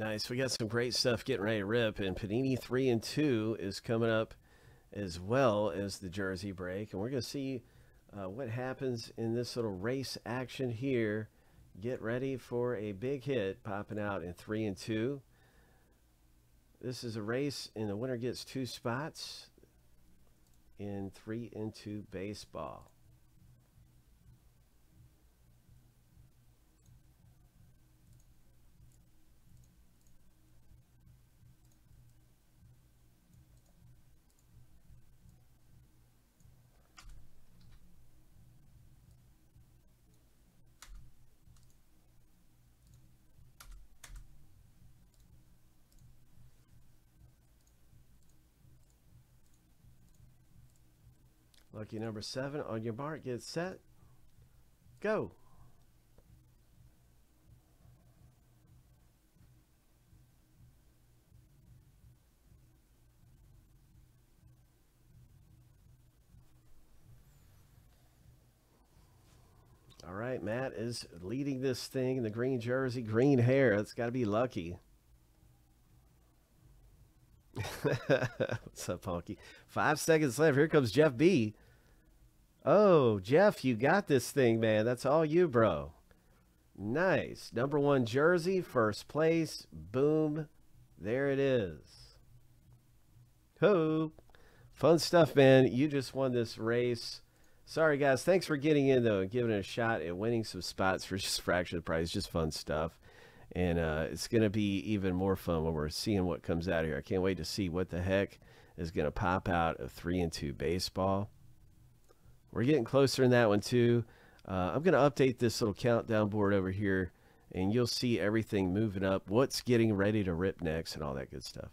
Nice. We got some great stuff getting ready to rip, and Panini three and two is coming up as well as the Jersey break, and we're going to see uh, what happens in this little race action here. Get ready for a big hit popping out in three and two. This is a race, and the winner gets two spots in three and two baseball. Lucky number seven on your mark, get set, go. All right, Matt is leading this thing. In the green jersey, green hair. It's got to be lucky. What's up, Honky? Five seconds left. Here comes Jeff B. Oh, Jeff, you got this thing, man. That's all you, bro. Nice. Number one jersey, first place. Boom. There it is. Ho. Fun stuff, man. You just won this race. Sorry, guys. Thanks for getting in, though, and giving it a shot at winning some spots for just fraction of the price. Just fun stuff. And uh, it's going to be even more fun when we're seeing what comes out of here. I can't wait to see what the heck is going to pop out of 3 and 2 baseball. We're getting closer in that one, too. Uh, I'm going to update this little countdown board over here, and you'll see everything moving up, what's getting ready to rip next, and all that good stuff.